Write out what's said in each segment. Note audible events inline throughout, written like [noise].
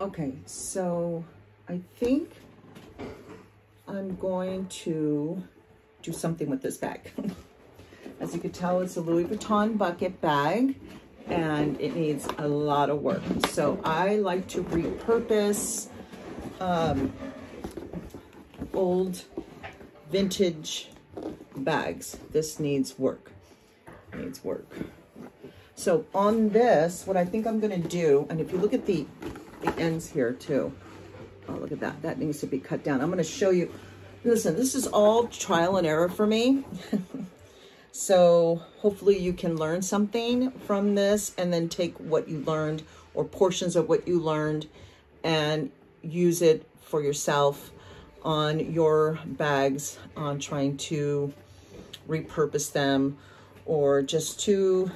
Okay, so I think I'm going to do something with this bag. [laughs] As you can tell, it's a Louis Vuitton bucket bag and it needs a lot of work. So I like to repurpose um, old vintage bags. This needs work, it needs work. So on this, what I think I'm gonna do, and if you look at the, the ends here too, oh, look at that, that needs to be cut down. I'm gonna show you, listen, this is all trial and error for me. [laughs] so hopefully you can learn something from this and then take what you learned or portions of what you learned and use it for yourself on your bags on trying to repurpose them or just to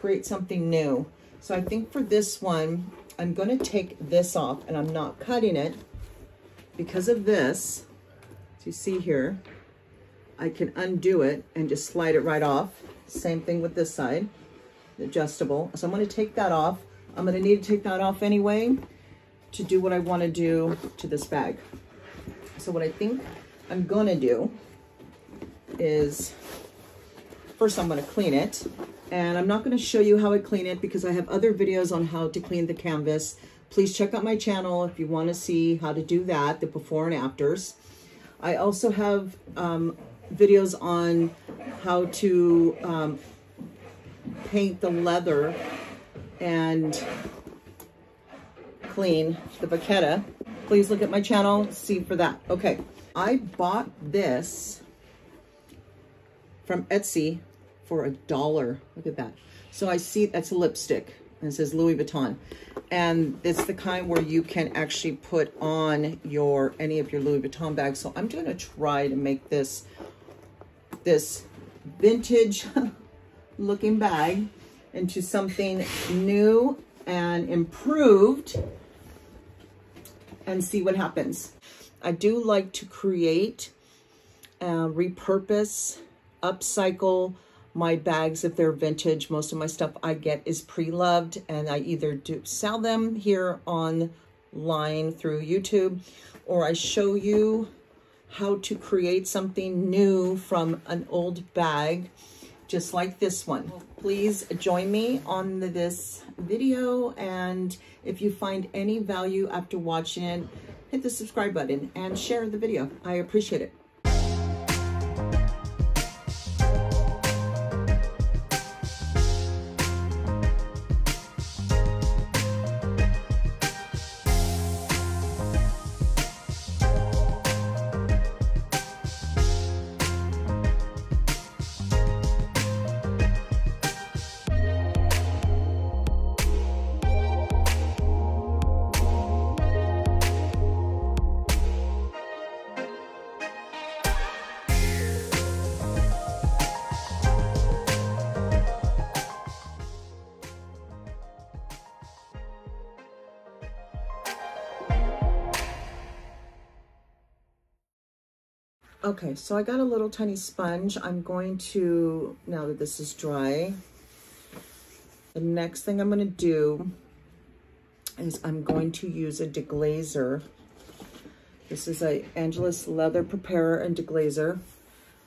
create something new. So I think for this one, I'm going to take this off and I'm not cutting it because of this. As you see here, I can undo it and just slide it right off. Same thing with this side, adjustable. So I'm going to take that off. I'm going to need to take that off anyway to do what I want to do to this bag. So what I think I'm going to do is first I'm going to clean it and I'm not going to show you how I clean it because I have other videos on how to clean the canvas. Please check out my channel if you want to see how to do that, the before and afters. I also have um, videos on how to um, paint the leather and clean the vachetta. Please look at my channel, see for that. Okay, I bought this from Etsy for a dollar. Look at that. So I see that's a lipstick and it says Louis Vuitton. And it's the kind where you can actually put on your any of your Louis Vuitton bags. So I'm to try to make this this vintage [laughs] looking bag into something new and improved and see what happens. I do like to create, uh, repurpose, upcycle my bags if they're vintage. Most of my stuff I get is pre-loved and I either do sell them here online through YouTube or I show you how to create something new from an old bag just like this one. Please join me on this video and if you find any value after watching it, hit the subscribe button and share the video. I appreciate it. Okay, so I got a little tiny sponge. I'm going to, now that this is dry, the next thing I'm going to do is I'm going to use a deglazer. This is a Angelus Leather Preparer and Deglazer.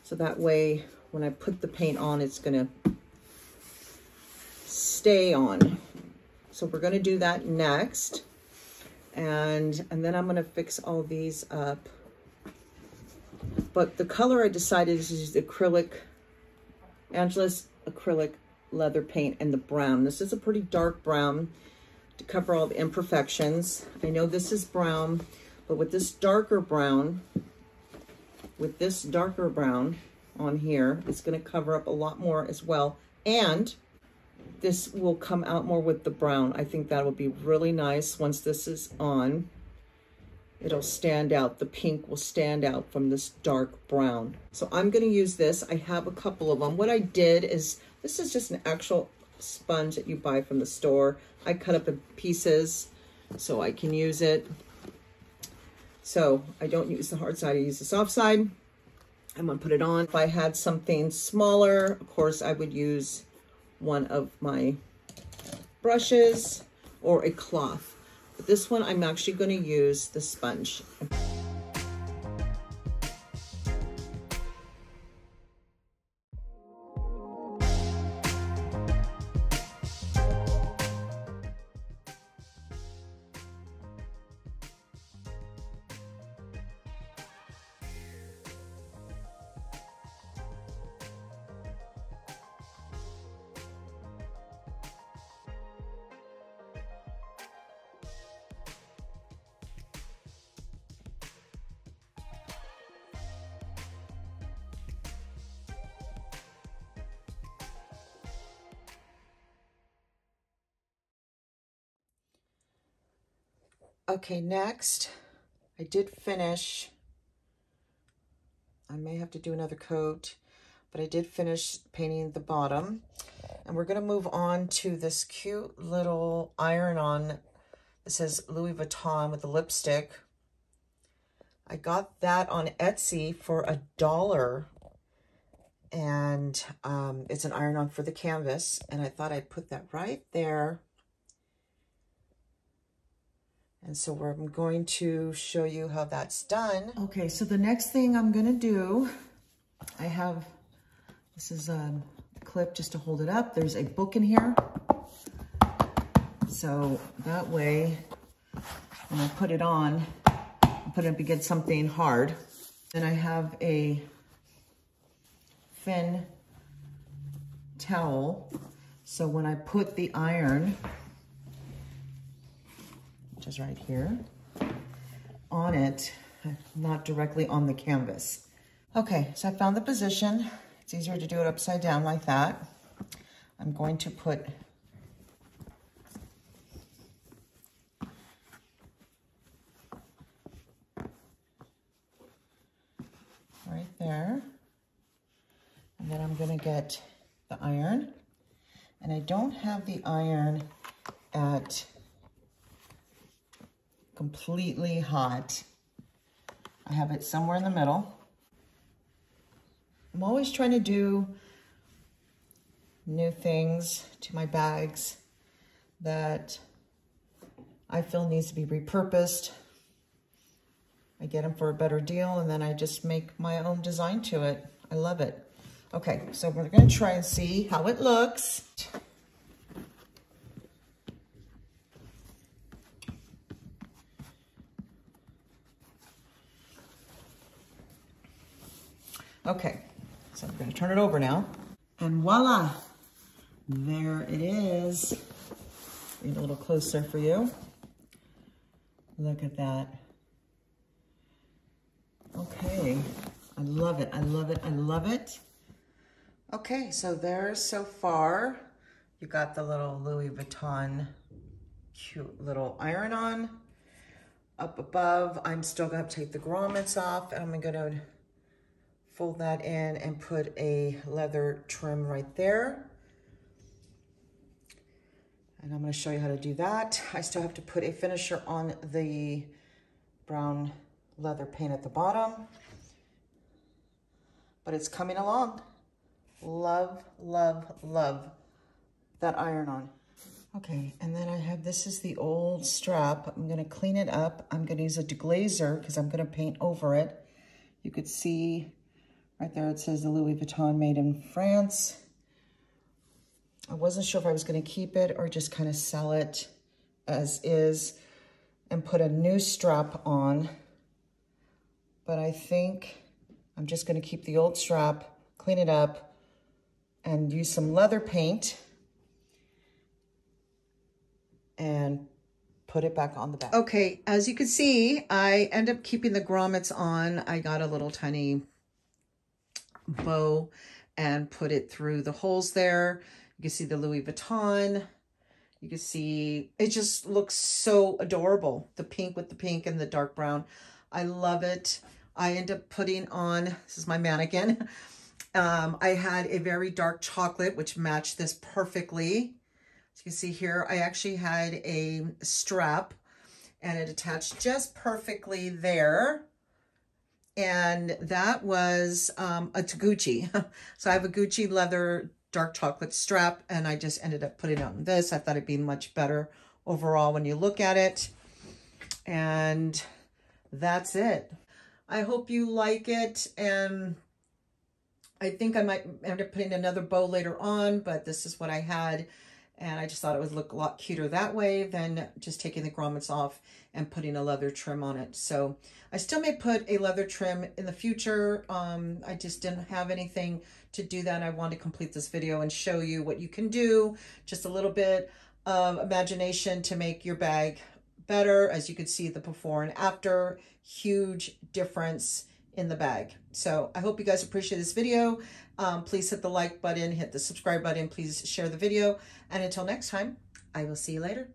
So that way, when I put the paint on, it's going to stay on. So we're going to do that next. And, and then I'm going to fix all these up. But the color I decided is acrylic, Angelus acrylic leather paint and the brown. This is a pretty dark brown to cover all the imperfections. I know this is brown, but with this darker brown, with this darker brown on here, it's gonna cover up a lot more as well. And this will come out more with the brown. I think that will be really nice once this is on it'll stand out. The pink will stand out from this dark brown. So I'm going to use this. I have a couple of them. What I did is, this is just an actual sponge that you buy from the store. I cut up in pieces so I can use it. So I don't use the hard side, I use the soft side. I'm gonna put it on. If I had something smaller, of course, I would use one of my brushes or a cloth. But this one, I'm actually gonna use the sponge. Okay, next, I did finish. I may have to do another coat, but I did finish painting the bottom. And we're going to move on to this cute little iron-on that says Louis Vuitton with the lipstick. I got that on Etsy for a dollar. And um, it's an iron-on for the canvas. And I thought I'd put that right there and so I'm going to show you how that's done. Okay, so the next thing I'm gonna do, I have, this is a clip just to hold it up. There's a book in here. So that way, when I put it on, I put it up against something hard. Then I have a thin towel. So when I put the iron which is right here, on it, not directly on the canvas. Okay, so I found the position. It's easier to do it upside down like that. I'm going to put right there. And then I'm gonna get the iron. And I don't have the iron at completely hot. I have it somewhere in the middle. I'm always trying to do new things to my bags that I feel needs to be repurposed. I get them for a better deal and then I just make my own design to it. I love it. Okay, so we're gonna try and see how it looks. Okay, so I'm gonna turn it over now. And voila, there it is. A little closer for you. Look at that. Okay, I love it, I love it, I love it. Okay, so there's so far. You got the little Louis Vuitton cute little iron-on. Up above, I'm still gonna take the grommets off and I'm gonna fold that in and put a leather trim right there. And I'm gonna show you how to do that. I still have to put a finisher on the brown leather paint at the bottom, but it's coming along. Love, love, love that iron on. Okay, and then I have, this is the old strap. I'm gonna clean it up. I'm gonna use a deglazer because I'm gonna paint over it. You could see Right there it says the Louis Vuitton made in France. I wasn't sure if I was going to keep it or just kind of sell it as is and put a new strap on. But I think I'm just going to keep the old strap, clean it up, and use some leather paint and put it back on the back. Okay, as you can see, I end up keeping the grommets on. I got a little tiny bow and put it through the holes there. You can see the Louis Vuitton. You can see, it just looks so adorable. The pink with the pink and the dark brown. I love it. I end up putting on, this is my mannequin. [laughs] Um, I had a very dark chocolate, which matched this perfectly. As you can see here, I actually had a strap and it attached just perfectly there and that was um, a Gucci. [laughs] so I have a Gucci leather dark chocolate strap, and I just ended up putting on this. I thought it'd be much better overall when you look at it. And that's it. I hope you like it. And I think I might end up putting another bow later on, but this is what I had. And I just thought it would look a lot cuter that way than just taking the grommets off and putting a leather trim on it. So I still may put a leather trim in the future. Um, I just didn't have anything to do that. I want to complete this video and show you what you can do. Just a little bit of imagination to make your bag better. As you can see the before and after, huge difference in the bag. So I hope you guys appreciate this video. Um, please hit the like button, hit the subscribe button, please share the video. And until next time, I will see you later.